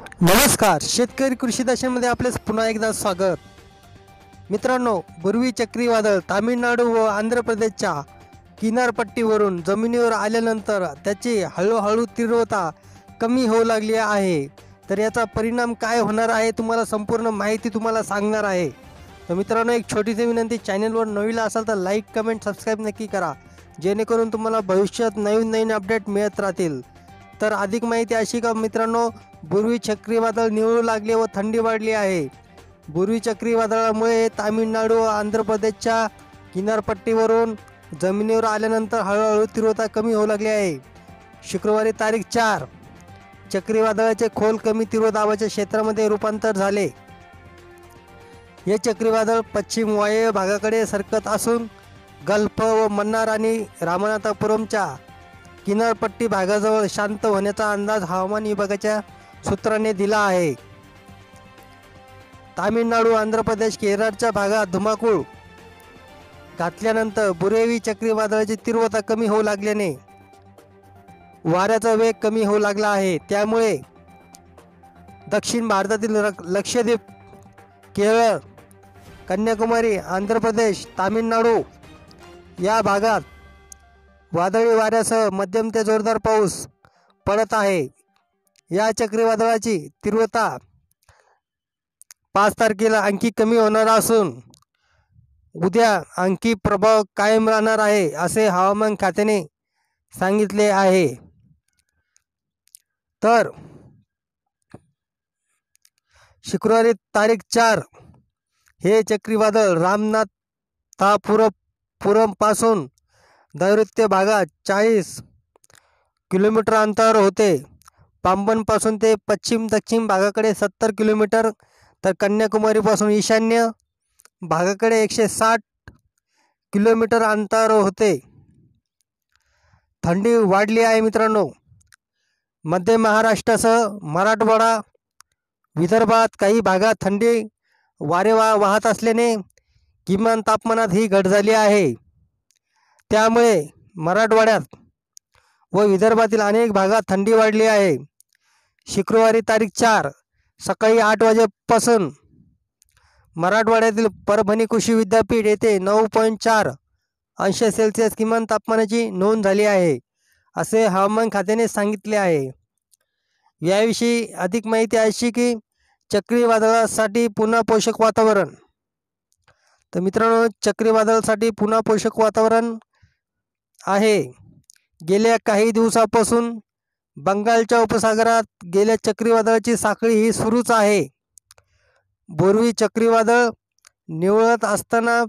नमस्कार शेतकरी कृषी दर्शनमध्ये आपले पुन्हा एकदा स्वागत. मित्रांनो बुरवी चक्रीवादळ तामिळनाडू व आंध्र प्रदेशच्या किनारपट्टीवरून जमिनीवर आल्यानंतर त्याची हळूहळू तीव्रता कमी होऊ लागली आहे. तर याचा परिणाम काय होणार आहे तुम्हाला संपूर्ण माहिती तुम्हाला सांगणार आहे. तर मित्रांनो एक छोटीशी विनंती चॅनलवर नवीला असाल तर लाईक कमेंट सबस्क्राईब नक्की करा. जेणेकरून तुम्हाला भविष्यात नवीन नवीन अपडेट मिळत राहतील. तर अधिक माहिती अशी का मित्रांनो बुरवी चक्रीवादळ निवळू लागले व थंडी वाढली आहे. बुरवी चक्रीवादळामुळे तामिळनाडू व आंध्र प्रदेशच्या किनारपट्टीवरून जमिनीवर आल्यानंतर हळूहळू तीव्रता कमी होऊ लागली आहे. शुक्रवारी तारीख चार चक्रीवादळाचे खोल कमी तीव्र दाबाच्या क्षेत्रामध्ये रूपांतर झाले. हे चक्रीवादळ पश्चिम वायव्य भागाकडे सरकत असून गल्फ व मन्नार आणि रामनाथपुरमच्या किनारपट्टी भागाजवळ शांत होण्याचा अंदाज हवामान विभागाच्या सूत्राने दिला आहे. तामिळनाडू आंध्र प्रदेश केरळच्या भागात धुमाकूळ घातल्यानंतर बुरेवी चक्रीवादळाची तीव्रता कमी होऊ लागल्याने वाऱ्याचा वेग कमी होऊ लागला आहे. त्यामुळे दक्षिण भारतातील लक्षद्वीप केरळ कन्याकुमारी आंध्र प्रदेश तामिळनाडू या भागात वादळी वाऱ्यासह मध्यम ते जोरदार पाऊस पडत आहे. या चक्रीवादळाची तीव्रता पाच तारखेला आणखी कमी होणार असून उद्या आणखी प्रभाव कायम राहणार आहे असे हवामान खात्याने सांगितले आहे. तर शुक्रवारी तारीख चार हे चक्रीवादळ रामनाथ पुरमपासून नैऋत्य भागात चाळीस किलोमीटर अंतरावर होते. पांबनपासून ते पश्चिम दक्षिण भागाकडे सत्तर किलोमीटर तर कन्याकुमारीपासून ईशान्य भागाकडे एकशे साठ किलोमीटर अंतर होते. थंडी वाढली आहे मित्रांनो. मध्य महाराष्ट्रासह मराठवाडा विदर्भात काही भागात थंडी वारे वा वाहत असल्याने किमान तापमानात ही घट झाली आहे. त्यामुळे मराठवाड्यात व विदर्भातील अनेक भागात थंडी वाढली आहे. शुक्रवारी तारीख चार सकाळी आठ वाजेपासून मराठवाड्यातील परभणी कृषी विद्यापीठ येथे नऊ पॉईंट चार अंश सेल्सिअस किमान तापमानाची नोंद झाली आहे असे हवामान खात्याने सांगितले आहे. याविषयी अधिक माहिती अशी की चक्रीवादळासाठी पुन्हा पोषक वातावरण. तर मित्रांनो चक्रीवादळासाठी पुन्हा पोषक वातावरण आहे. गेल्या काही दिवसापासून बंगालच्या उपसागरात गेल्या चक्रीवादळाची साखळी ही सुरूच आहे. बोरवी चक्रीवादळ निवळत असताना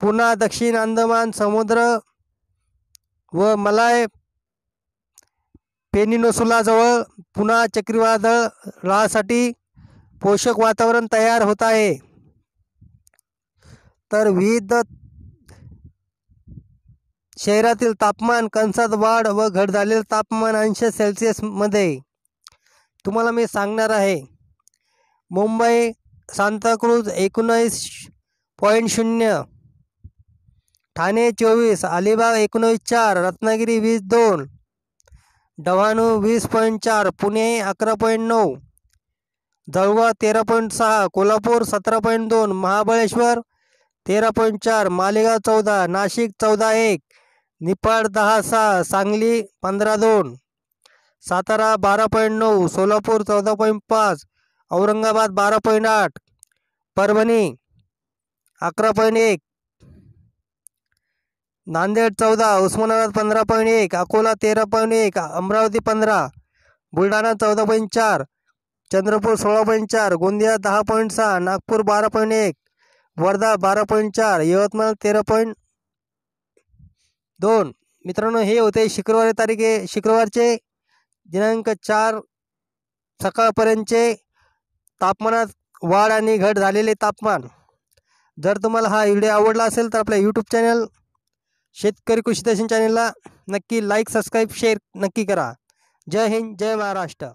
पुन्हा दक्षिण अंदमान समुद्र व मलाय पेनिनोसुलाजवळ पुन्हा चक्रीवादळासाठी पोषक वातावरण तयार होत आहे. तर विविध शहरातील तापमान कंसात वाढ व घट झालेलं तापमान अंश सेल्सिअसमध्ये तुम्हाला मी सांगणार आहे. मुंबई सांताक्रूज एकोणावीस पॉईंट शून्य. ठाणे चोवीस अलिबाग एकोणीस चार रत्नागिरी वीस दोन. डव्हाणू वीस पॉईंट चार पुणे अकरा पॉईंट नऊ. जळगाव तेरा पॉईंट सहा कोल्हापूर सतरा पॉईंट दोन महाबळेश्वर तेरा पॉईंट चार मालेगाव चौदा नाशिक चौदा एक. निपाड दहा सहा सांगली पंधरा दोन. सातारा बारा पॉईंट नऊ सोलापूर चौदा पॉईंट पाच औरंगाबाद बारा पॉईंट आठ परभणी अकरा पॉईंट एक. नांदेड चौदा उस्मानाबाद पंधरा पॉईंट एक अकोला तेरा पॉईंट एक अमरावती पंधरा बुलढाणा चौदा पॉईंट चार चंद्रपूर सोळा पॉईंट चार गोंदिया दहा पॉईंट सहा नागपूर बारा पॉईंट एक वर्धा बारा पॉईंट चार यवतमाळ तेरा पॉईंट दोन. मित्रांनो हे होते शुक्रवारी तारीखे. शुक्रवारचे दिनांक चार सकाळपर्यंतचे तापमानात वाढ आणि घट झालेले तापमान. जर तुम्हाला हा व्हिडिओ आवडला असेल तर आपल्या यूट्यूब चॅनल शेतकरी कृषी दर्शन चॅनलला नक्की लाईक सबस्क्राईब शेअर नक्की करा. जय हिंद जय महाराष्ट्र.